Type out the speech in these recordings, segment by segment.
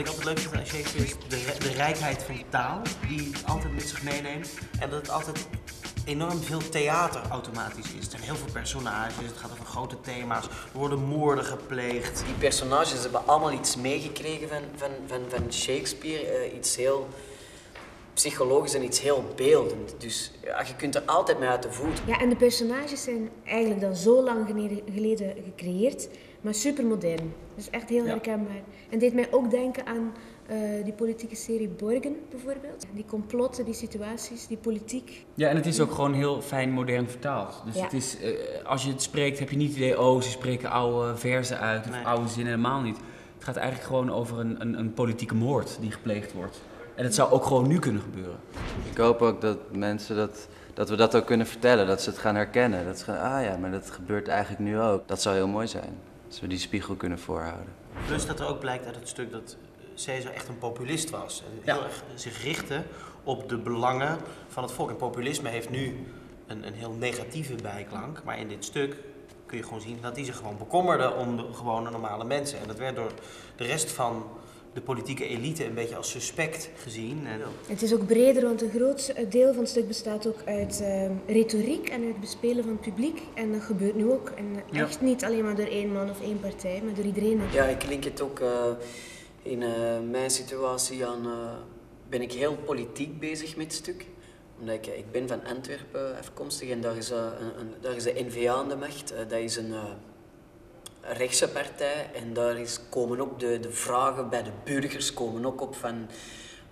ik altijd leuk vind aan Shakespeare is de, de rijkheid van taal die het altijd met zich meeneemt. En dat het altijd enorm veel theater automatisch is. Er zijn heel veel personages, het gaat over grote thema's, er worden moorden gepleegd. Die personages hebben allemaal iets meegekregen van, van, van, van Shakespeare. eh, iets heel psychologisch en iets heel beeldend. Dus ja, je kunt er altijd mee uit de voet. Ja, en de personages zijn eigenlijk dan zo lang geleden, gecreëerd, maar supermodern. Dus echt heel herkenbaar. En deed mij ook denken aan eh, die politieke serie Borgen bijvoorbeeld. Die complotten, die situaties, die politiek. Ja, en het is ook gewoon heel fijn modern vertaald. Dus Ja. het is, eh, als je het spreekt, heb je niet het idee, oh, ze spreken oude verzen uit of Nee. oude zinnen, helemaal niet. Het gaat eigenlijk gewoon over een, een, een politieke moord die gepleegd wordt. En het zou ook gewoon nu kunnen gebeuren. Ik hoop ook dat mensen dat, dat we dat ook kunnen vertellen, dat ze het gaan herkennen. Dat ze gaan, ah ja, maar dat gebeurt eigenlijk nu ook. Dat zou heel mooi zijn, als we die spiegel kunnen voorhouden. Plus dat er ook blijkt uit het stuk dat Caesar echt een populist was. En Ja. heel erg zich richtte op de belangen van het volk. En populisme heeft nu een, een heel negatieve bijklank. Maar in dit stuk kun je gewoon zien dat hij zich gewoon bekommerde om de gewone normale mensen. En dat werd door de rest van de politieke elite een beetje als suspect gezien. En Het is ook breder, want een groot deel van het stuk bestaat ook uit eh, retoriek en uit bespelen van het publiek. En dat gebeurt nu ook. En Ja. echt niet alleen maar door één man of één partij, maar door iedereen. Ja, ik link het ook eh, in eh, mijn situatie aan. eh, ben ik heel politiek bezig met het stuk. Omdat ik, ik ben van Antwerpen afkomstig en daar is, een, een- daar is de N-VA aan de macht. Eh, dat is een, eh, een rechtse partij en daar is, komen ook de, de vragen bij de burgers komen ook op van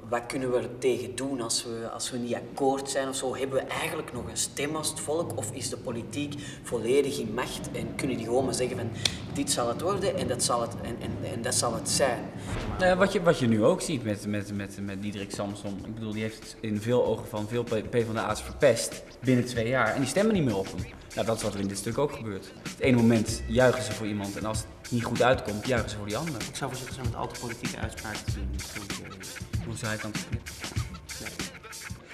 wat kunnen we er tegen doen als we, als we niet akkoord zijn of zo? Hebben we eigenlijk nog een stem als het volk of is de politiek volledig in macht en kunnen die gewoon maar zeggen van dit zal het worden en dat zal het, en, en, en dat zal het zijn? Ja, wat, je, wat je nu ook ziet met, met, met, met Diederik Samson. Ik bedoel, die heeft het in veel ogen van veel P- PvdA's verpest binnen twee jaar. En die stemmen niet meer op hem. Nou, dat is wat er in dit stuk ook gebeurt. Op het ene moment juichen ze voor iemand en als het niet goed uitkomt, juichen ze voor die ander. ik zou voorzichtig zijn met al te politieke uitspraken te doen. Hoe zou je het dan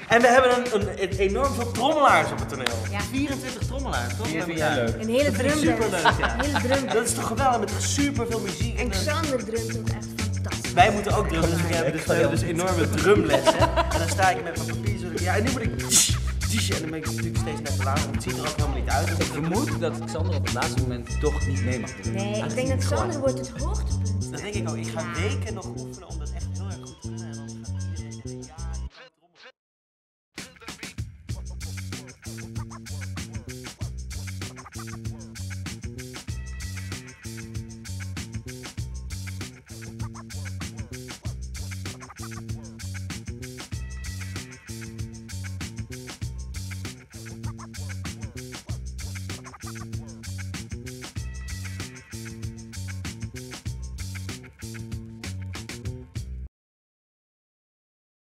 En we hebben een, een, een enorm veel trommelaars op het toneel. Ja. 24 trommelaars, toch? Die Met vind jij elkaar. leuk? Een hele drumband. superleuk, ja. Een hele drumband. Dat is toch geweldig, met super veel muziek. En Xander drumt ook echt fantastisch. Wij moeten ook drummen, dus we hebben dus, we hebben dus enorme drumlessen. En dan sta ik met mijn papier zo. Ja, en nu moet ik. En dan ben ik natuurlijk steeds net te laat. Het ziet er ook helemaal niet uit. Dus Ik vermoed dat Xander op het laatste moment toch niet mee mag doen. Nee, ik denk dat Xander wordt het hoogtepunt. Dat denk ik ook. Ik ga weken nog